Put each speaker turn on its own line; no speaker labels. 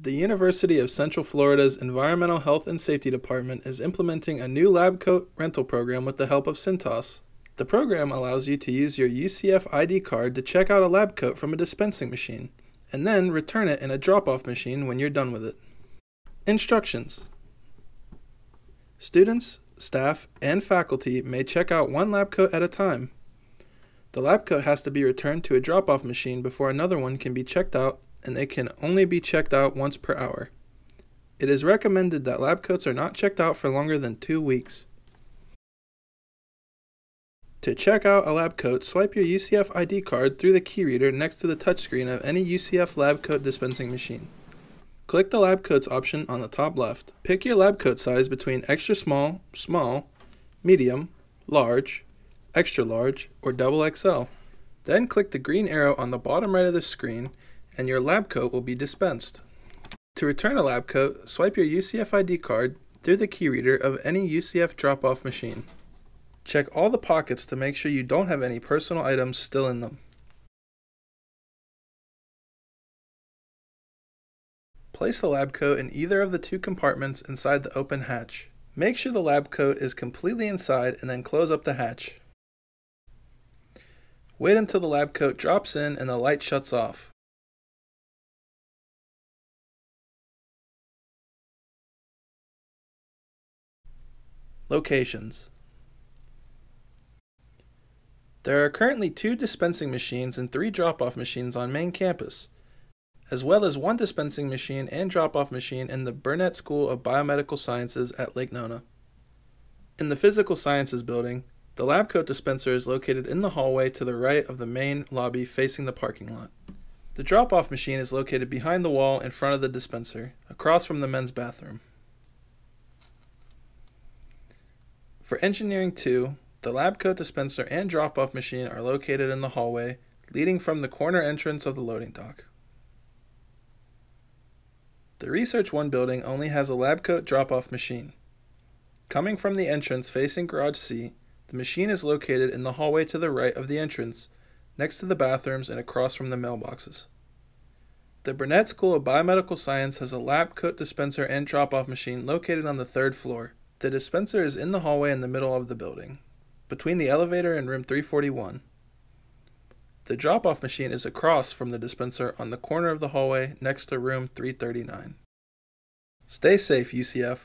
The University of Central Florida's Environmental Health and Safety Department is implementing a new lab coat rental program with the help of Cintas. The program allows you to use your UCF ID card to check out a lab coat from a dispensing machine, and then return it in a drop off machine when you're done with it. Instructions Students, staff, and faculty may check out one lab coat at a time. The lab coat has to be returned to a drop off machine before another one can be checked out and they can only be checked out once per hour. It is recommended that lab coats are not checked out for longer than two weeks. To check out a lab coat, swipe your UCF ID card through the key reader next to the touchscreen of any UCF lab coat dispensing machine. Click the lab coats option on the top left. Pick your lab coat size between extra small, small, medium, large, extra large, or double XL. Then click the green arrow on the bottom right of the screen and your lab coat will be dispensed. To return a lab coat, swipe your UCF ID card through the key reader of any UCF drop-off machine. Check all the pockets to make sure you don't have any personal items still in them. Place the lab coat in either of the two compartments inside the open hatch. Make sure the lab coat is completely inside and then close up the hatch. Wait until the lab coat drops in and the light shuts off. Locations There are currently two dispensing machines and three drop-off machines on main campus, as well as one dispensing machine and drop-off machine in the Burnett School of Biomedical Sciences at Lake Nona. In the Physical Sciences building, the lab coat dispenser is located in the hallway to the right of the main lobby facing the parking lot. The drop-off machine is located behind the wall in front of the dispenser, across from the men's bathroom. For Engineering 2, the lab coat dispenser and drop-off machine are located in the hallway leading from the corner entrance of the loading dock. The Research 1 building only has a lab coat drop-off machine. Coming from the entrance facing Garage C, the machine is located in the hallway to the right of the entrance, next to the bathrooms and across from the mailboxes. The Burnett School of Biomedical Science has a lab coat dispenser and drop-off machine located on the third floor. The dispenser is in the hallway in the middle of the building, between the elevator and room 341. The drop off machine is across from the dispenser on the corner of the hallway next to room 339. Stay safe, UCF.